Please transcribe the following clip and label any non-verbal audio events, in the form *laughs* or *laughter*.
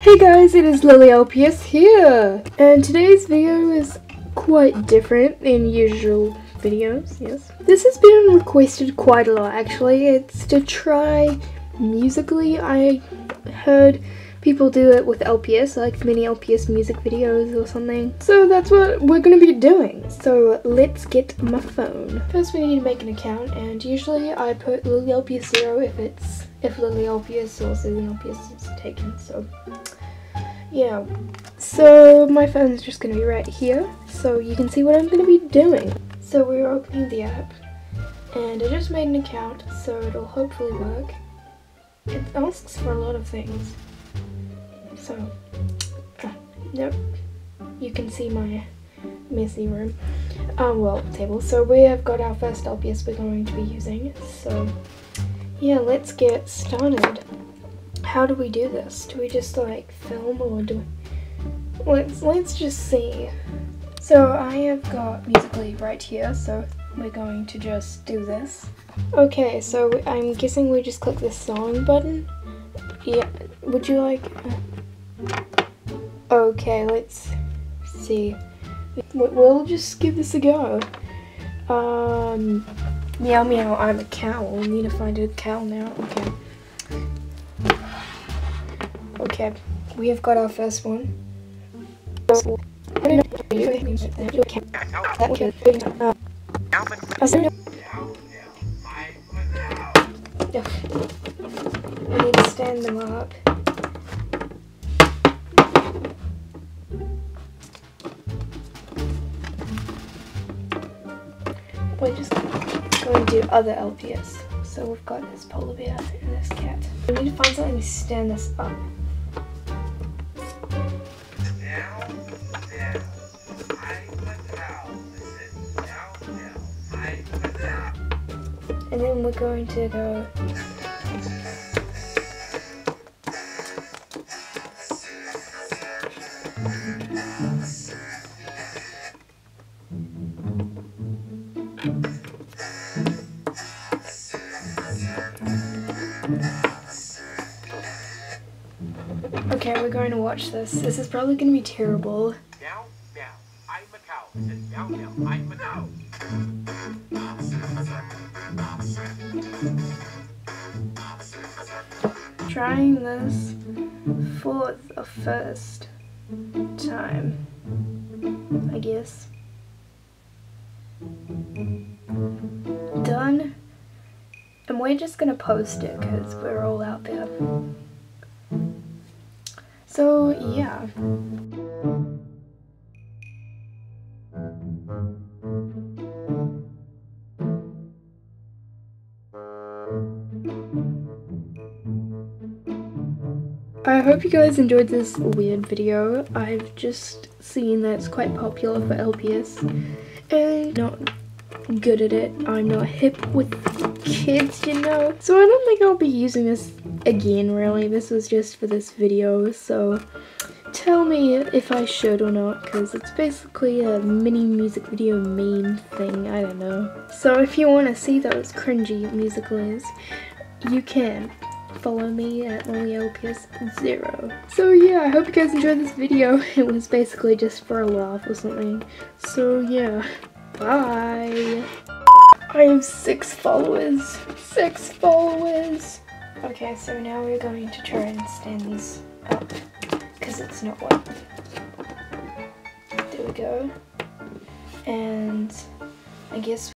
Hey guys, it is Lily LPS here, and today's video is quite different than usual videos, yes. This has been requested quite a lot actually, it's to try Musical.ly. I heard people do it with LPS, like mini LPS music videos or something. So that's what we're gonna be doing. So let's get my phone. First we need to make an account, and usually I put Lily LPS 0 if it's if Lily LPS or Lily LPS is taken, so yeah. So my phone's just gonna be right here, so you can see what I'm gonna be doing. So we're opening the app, and I just made an account, so it'll hopefully work. It asks for a lot of things. So, uh, yep, you can see my messy room. Um, well, table. So we have got our first LPS we're going to be using. So, yeah, let's get started. How do we do this? Do we just like film or do we... Let's, let's just see. So I have got Musical.ly right here, so we're going to just do this. Okay, so I'm guessing we just click the song button. Yeah, would you like... Uh, Okay, let's see. We'll just give this a go. Um, meow meow, I'm a cow. We need to find a cow now. Okay. Okay, we have got our first one. Okay, I need to stand them up. We're just going to do other LPS. So we've got this polar bear and this cat. We need to find something to stand this up. And then we're going to go Okay, we're going to watch this. This is probably going to be terrible. Meow, meow, I'm a cow. meow, meow, I'm a cow. Trying this for the first time, I guess. Done. And we're just gonna post it because we're all out there. So, uh-huh. yeah. I hope you guys enjoyed this weird video. I've just seen that it's quite popular for LPS and not good at it. I'm not hip with kids, you know. So I don't think I'll be using this again, really. This was just for this video, so tell me if I should or not, because it's basically a mini music video meme thing, I don't know. So if you want to see those cringy musicals, you can follow me at LilyLPS0. So yeah, I hope you guys enjoyed this video. *laughs* It was basically just for a laugh or something. So yeah. Bye. I have six followers. Six followers. Okay, so now we're going to try and stand these up because it's not working. There we go. And I guess